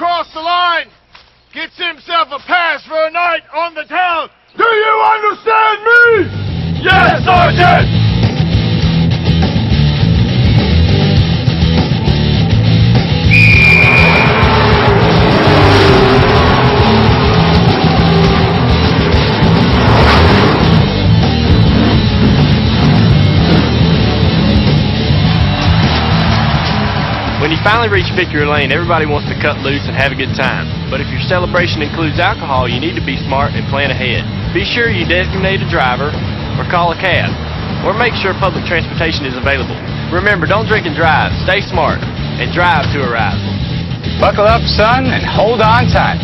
Cross the line, gets himself a pass for a night on the town. When you finally reach Victory Lane, everybody wants to cut loose and have a good time. But if your celebration includes alcohol, you need to be smart and plan ahead. Be sure you designate a driver or call a cab or make sure public transportation is available. Remember, don't drink and drive. Stay smart and drive to arrive. Buckle up, son, and hold on tight.